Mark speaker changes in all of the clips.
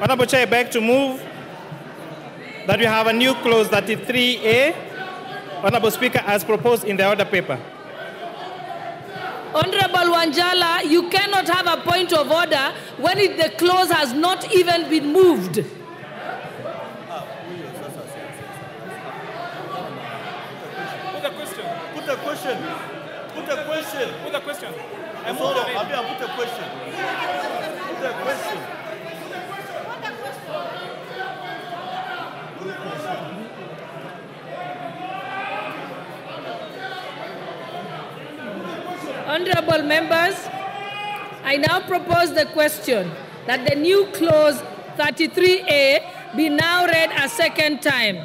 Speaker 1: Honorable Chair, I beg to move that we have a new clause 33A, Honorable Speaker, as proposed in the order paper.
Speaker 2: Honorable Wanjala, you cannot have a point of order when it, the clause has not even been moved.
Speaker 3: Put the question. Put the question. Put the question.
Speaker 4: Put the question. I
Speaker 3: That's
Speaker 4: move
Speaker 3: all.
Speaker 4: the name.
Speaker 3: Abia, put the question. Put the question.
Speaker 2: Honorable members, I now propose the question that the new clause 33A be now read a second time.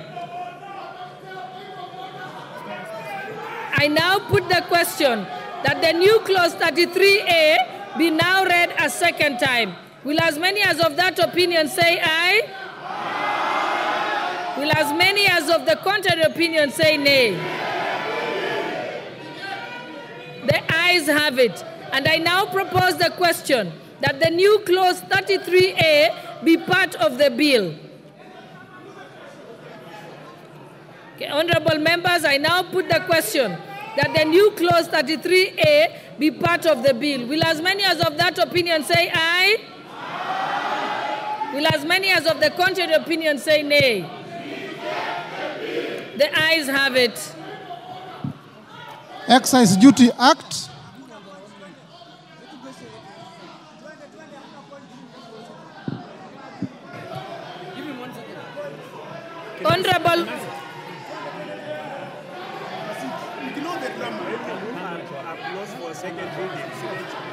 Speaker 2: I now put the question that the new clause 33A be now read a second time. Will as many as of that opinion say aye? Will as many as of the contrary opinion say nay? Ayes have it. And I now propose the question that the new clause 33A be part of the bill. Okay, honorable members, I now put the question that the new clause 33A be part of the bill. Will as many as of that opinion say aye? Will as many as of the contrary opinion say nay? The ayes have it.
Speaker 5: Excise Duty Act,
Speaker 2: Honorable,
Speaker 3: Ignore the drama. Applause for second reading. So the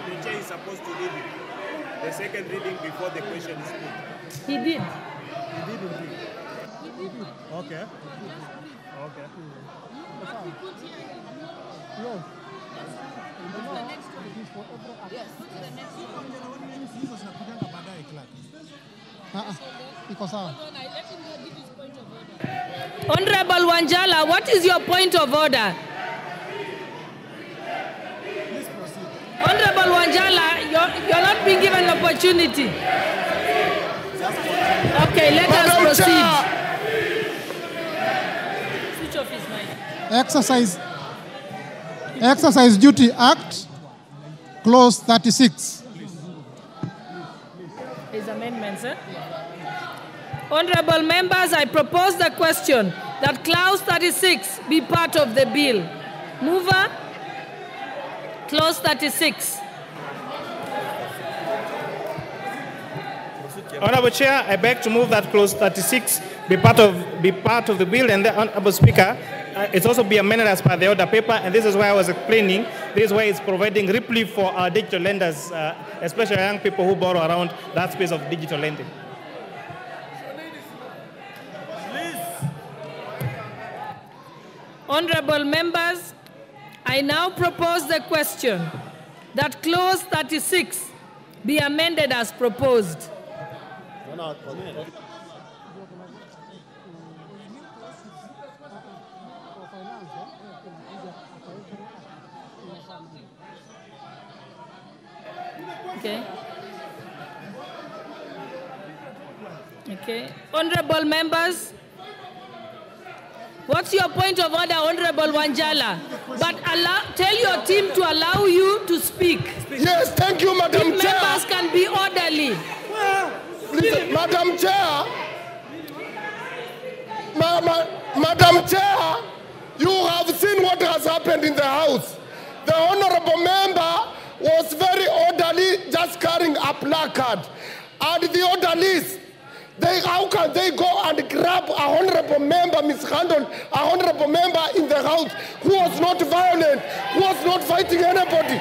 Speaker 3: the chair is supposed to read it. The second reading before the question is put.
Speaker 2: he did. He did indeed. He did.
Speaker 3: Okay. Okay.
Speaker 5: Ah, ah, iko sawa.
Speaker 2: Honorable Wanjala, what is your point of order? Honorable Wanjala, you're, you're not being given an opportunity. Okay, let us proceed. Switch off his mic.
Speaker 5: Excise, Excise Duty Act, Clause 36.
Speaker 2: His amendments, eh? Honorable members, I propose the question that clause 36 be part of the bill. Mover, clause 36.
Speaker 1: Honorable Chair, I beg to move that clause 36 be part of be part of the bill, and the Honorable Speaker, uh, it's also be amended as per the order paper, and this is why I was explaining. This is why it's providing relief for our digital lenders, uh, especially young people who borrow around that space of digital lending.
Speaker 2: Honorable members, I now propose the question that clause 36 be amended as proposed. Okay. Okay. Honorable members, what's your point of order, Honorable Wanjala? But allow, tell your team to allow you to speak.
Speaker 6: Yes, thank you, Madam
Speaker 2: Team
Speaker 6: Chair.
Speaker 2: members can be orderly.
Speaker 6: Listen, Madam Chair, ma- ma- Madam Chair, you have seen what has happened in the House. The honorable member was very orderly, just carrying a placard. And the orderlies, they, how can they go and grab a honorable member, mishandle a honorable member in the House who was not violent, who was not fighting anybody?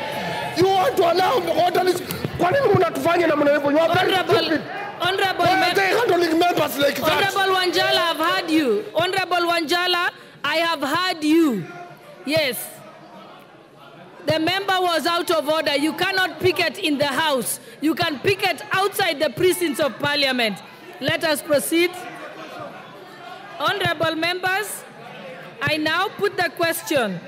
Speaker 6: You want to allow the orderlies? Kwa nini mnatufanya namna hivyo? You are very
Speaker 2: Honorable,
Speaker 6: stupid.
Speaker 2: honorable,
Speaker 6: Why are they handling members like that?
Speaker 2: Honorable Wanjala, I've heard you. Honorable Wanjala, I have heard you. Yes. The member was out of order. You cannot picket in the House. You can picket outside the precincts of Parliament. Let us proceed. Honorable members, I now put the question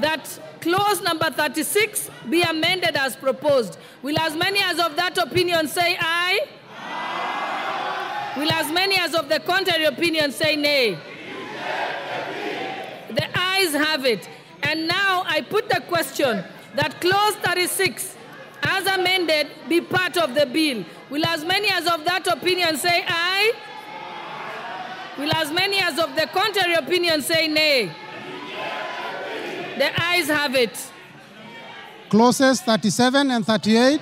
Speaker 2: that clause number 36 be amended as proposed. Will as many as of that opinion say aye? Will as many as of the contrary opinion say nay? The ayes have it. And now I put the question that clause 36, as amended, be part of the bill. Will as many as of that opinion say aye? Will as many as of the contrary opinion say nay? The ayes have it.
Speaker 5: Clauses 37 and 38.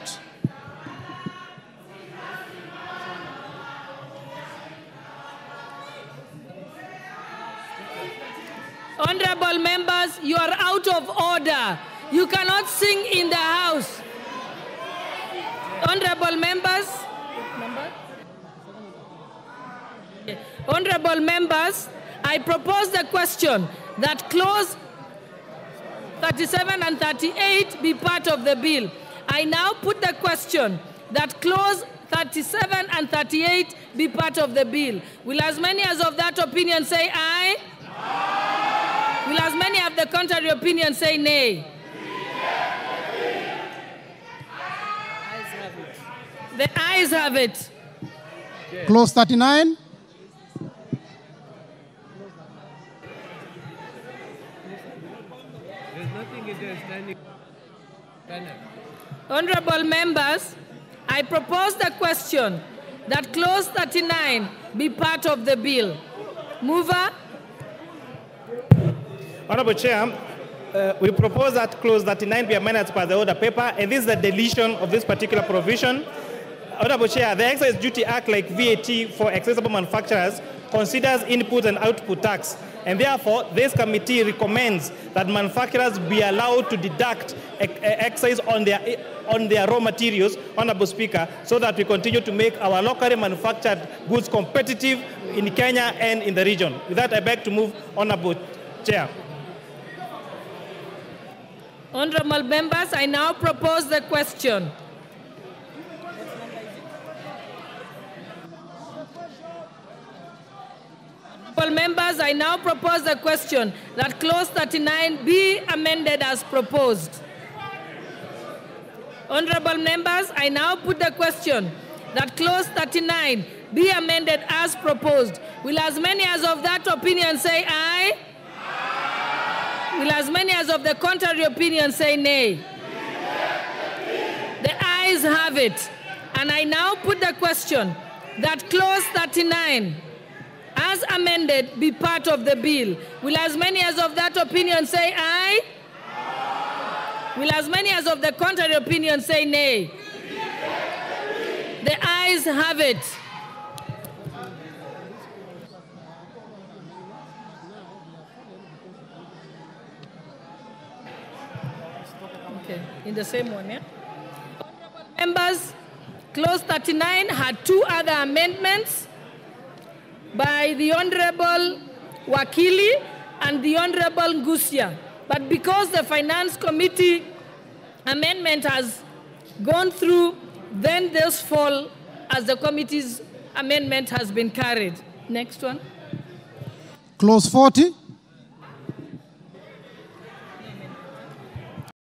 Speaker 2: Honorable members, you are out of order. You cannot sing in the house. Honorable members, Honorable members, I propose the question that clause 37 and 38 be part of the bill. I now put the question that clause 37 and 38 be part of the bill. Will as many as of that opinion say aye? Will as many of the contrary opinion say nay? The ayes have it.
Speaker 5: Clause 39.
Speaker 4: There's nothing in there standing. Panel.
Speaker 2: Honorable members, I propose the question that clause 39 be part of the bill. Mover,
Speaker 1: Honorable Chair, uh, we propose that clause 39 be amended by the order paper, and this is the deletion of this particular provision. Honorable Chair, the Excise Duty Act, like VAT for excisable manufacturers, considers input and output tax, and therefore this committee recommends that manufacturers be allowed to deduct excise on their on their raw materials, Honorable Speaker, so that we continue to make our locally manufactured goods competitive in Kenya and in the region. With that, I beg to move, Honorable Chair.
Speaker 2: Honorable members, I now propose the question. Honorable members, I now propose the question that clause 39 be amended as proposed. Honorable members, I now put the question that clause 39 be amended as proposed. Will as many as of that opinion say aye? Will as many of the contrary opinion say nay? The ayes have it. And I now put the question that clause 39, as amended, be part of the bill. Will as many as of that opinion say aye? Will as many as of the contrary opinion say nay? The ayes have it. Okay, in the same one, yeah? Honorable members, clause 39 had two other amendments by the Honorable Wakili and the Honorable Ngusia. But because the Finance Committee amendment has gone through, then those fall as the committee's amendment has been carried. Next one.
Speaker 5: Clause 40.